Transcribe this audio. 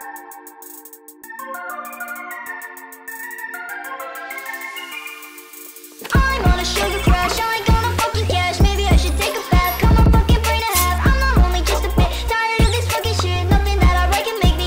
I'm on a sugar.